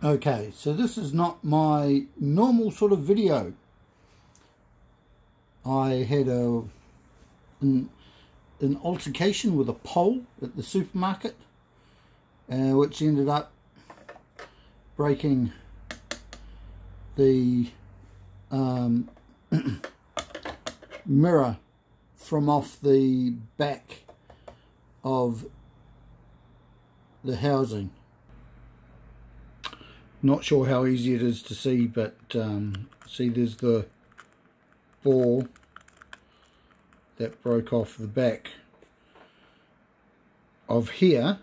Okay, so this is not my normal sort of video. I had a an, an altercation with a pole at the supermarket, uh, which ended up breaking the um, mirror from off the back of the housing. Not sure how easy it is to see, but um, see there's the ball that broke off the back of here.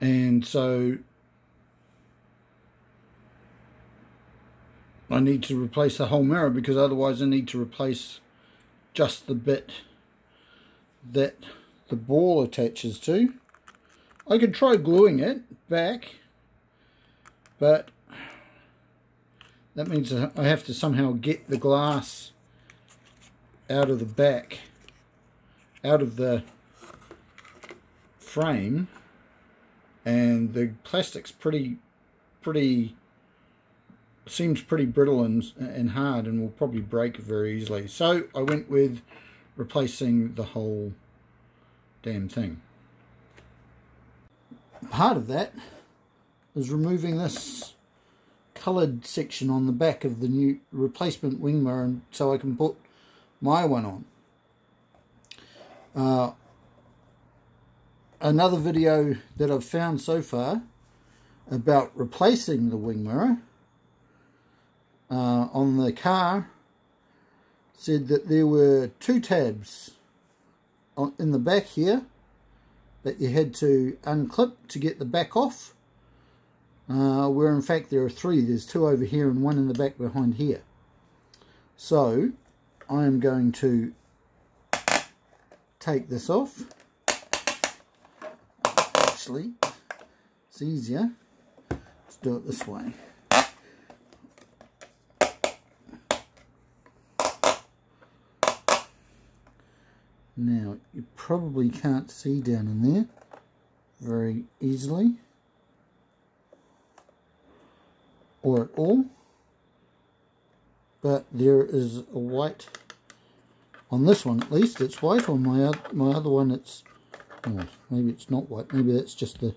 And so I need to replace the whole mirror because otherwise I need to replace just the bit that the ball attaches to. I could try gluing it back, but that means I have to somehow get the glass out of the back, out of the frame, and the plastic's pretty, pretty, seems pretty brittle and, and hard and will probably break very easily. So I went with replacing the whole damn thing part of that is removing this coloured section on the back of the new replacement wing mirror so I can put my one on. Uh, another video that I've found so far about replacing the wing mirror uh, on the car said that there were two tabs on, in the back here that you had to unclip to get the back off. Uh, where in fact there are three. There's two over here and one in the back behind here. So I am going to take this off. Actually, it's easier. Let's do it this way. Now, you probably can't see down in there very easily or at all but there is a white on this one at least it's white on my my other one it's oh, maybe it's not white maybe that's just the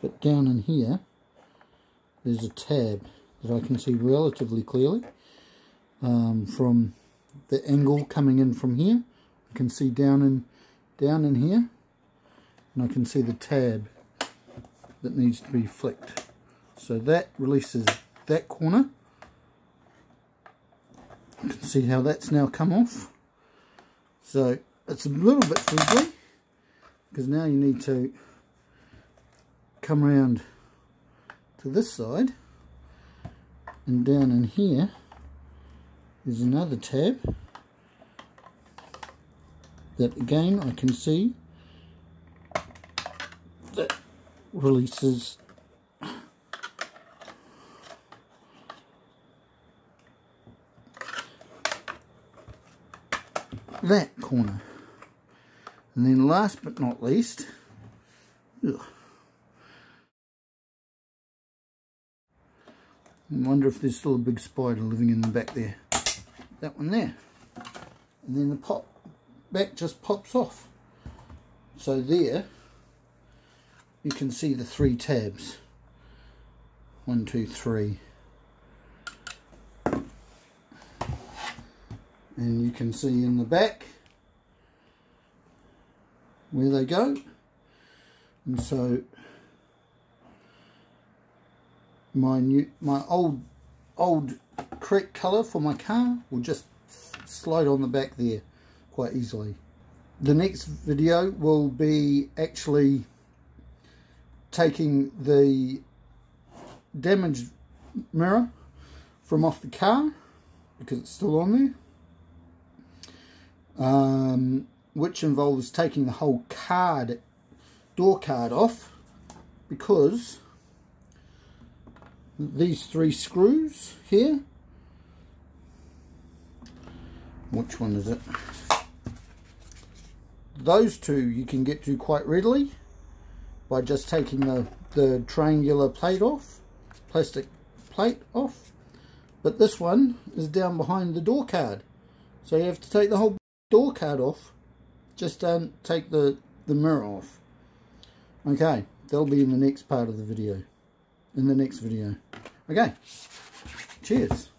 but down in here there's a tab that I can see relatively clearly um, from the angle coming in from here. I can see down in down in here and I can see the tab that needs to be flicked. So that releases that corner. You can see how that's now come off. So it's a little bit fiddly because now you need to come around to this side and down in here there's another tab that again I can see that releases that corner. And then last but not least ugh, I wonder if there's still a big spider living in the back there that one there. And then the pop back just pops off. So there you can see the three tabs. One two three. And you can see in the back where they go. And so my new my old old correct colour for my car will just slide on the back there quite easily. The next video will be actually taking the damaged mirror from off the car because it's still on there um, which involves taking the whole card door card off because these three screws here which one is it those two you can get to quite readily by just taking the, the triangular plate off, plastic plate off. But this one is down behind the door card. So you have to take the whole door card off. Just don't take the, the mirror off. Okay, that'll be in the next part of the video. In the next video. Okay, cheers.